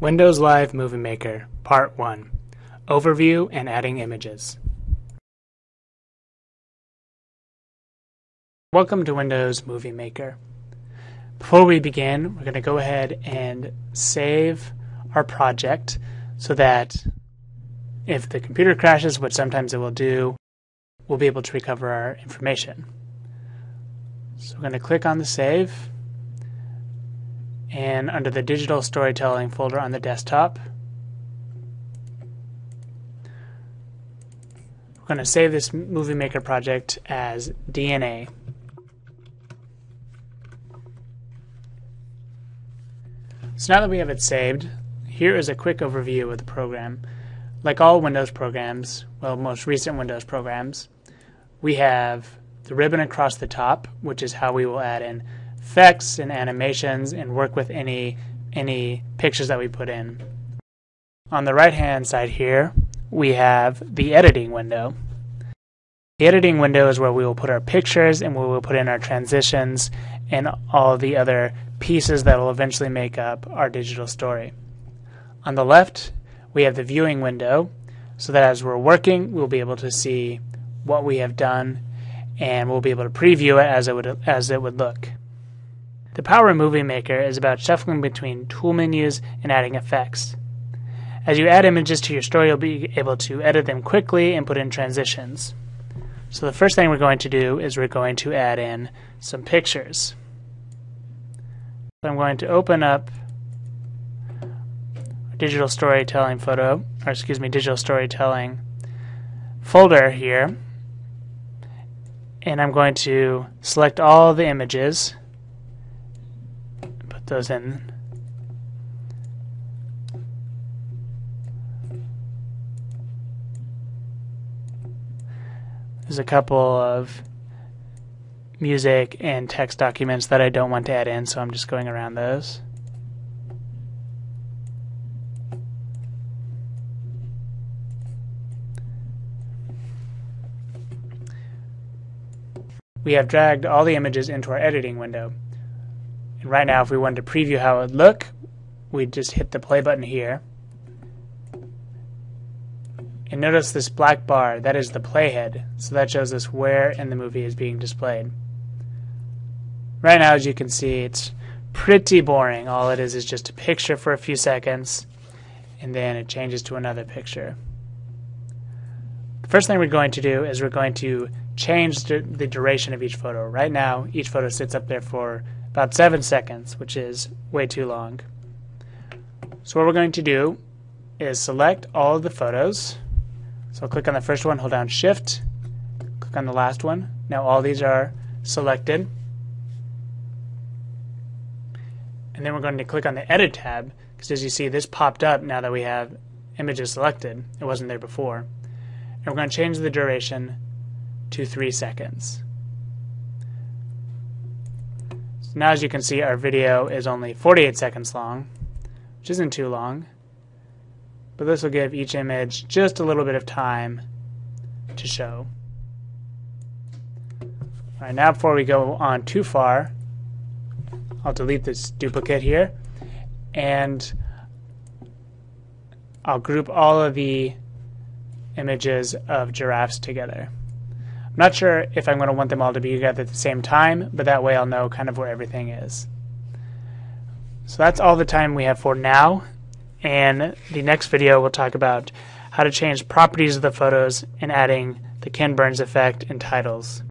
Windows Live Movie Maker Part 1 Overview and Adding Images Welcome to Windows Movie Maker. Before we begin, we're going to go ahead and save our project so that if the computer crashes, which sometimes it will do, we'll be able to recover our information. So we're going to click on the save and under the digital storytelling folder on the desktop, we're going to save this Movie Maker project as DNA. So now that we have it saved, here is a quick overview of the program. Like all Windows programs, well, most recent Windows programs, we have the ribbon across the top, which is how we will add in effects and animations and work with any any pictures that we put in. On the right hand side here, we have the editing window. The editing window is where we will put our pictures and we will put in our transitions and all the other pieces that will eventually make up our digital story. On the left, we have the viewing window so that as we're working, we'll be able to see what we have done and we'll be able to preview it as it would as it would look. The Power Movie Maker is about shuffling between tool menus and adding effects. As you add images to your story, you'll be able to edit them quickly and put in transitions. So the first thing we're going to do is we're going to add in some pictures. I'm going to open up digital storytelling photo, or excuse me, digital storytelling folder here. And I'm going to select all the images those in. There's a couple of music and text documents that I don't want to add in, so I'm just going around those. We have dragged all the images into our editing window. And right now, if we wanted to preview how it would look, we'd just hit the play button here. And notice this black bar, that is the playhead. So that shows us where in the movie is being displayed. Right now, as you can see, it's pretty boring. All it is is just a picture for a few seconds, and then it changes to another picture. The first thing we're going to do is we're going to change the duration of each photo. Right now, each photo sits up there for about seven seconds, which is way too long. So what we're going to do is select all of the photos. So I'll click on the first one, hold down Shift, click on the last one. Now all these are selected. And then we're going to click on the Edit tab, because as you see, this popped up now that we have images selected. It wasn't there before. And we're going to change the duration to three seconds. So now as you can see, our video is only 48 seconds long, which isn't too long. But this will give each image just a little bit of time to show. Alright, now before we go on too far, I'll delete this duplicate here, and I'll group all of the images of giraffes together. Not sure if I'm going to want them all to be together at the same time, but that way I'll know kind of where everything is. So that's all the time we have for now. And the next video we'll talk about how to change properties of the photos and adding the Ken Burns effect in titles.